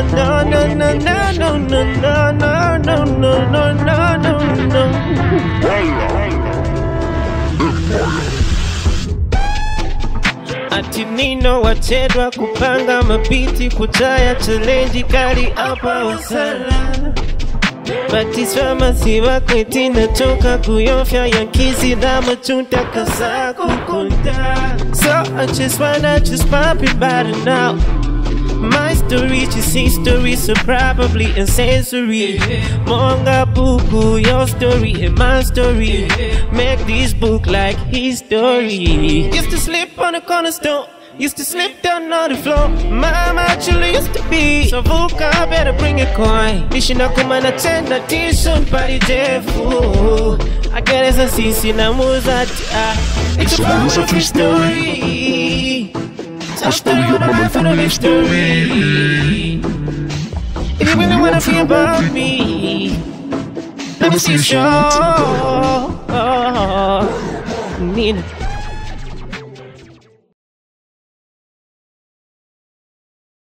no, no, no, no, no, no, no, no, no, no, no, no, no, no. Ati Nino wachedwa kupanga mabiti kutaya challenge kali apa wasala Batisfamasi wakweti natoka kuyofya yankisi na machunta kasa kukunta So I just wanna just pop it the now My story, just history, so probably a sensory. Monga buku, your story and my story. Make this book like history. Used to sleep on the cornerstone. Used to slip down on the floor. Mama actually used to be. So Vuka better bring a coin. Nishina kumana tena tishon pari jefu. I get a sisi na muzati. It's a powerful story. A story of my life history. If you really wanna feel about me, let me see you show. Need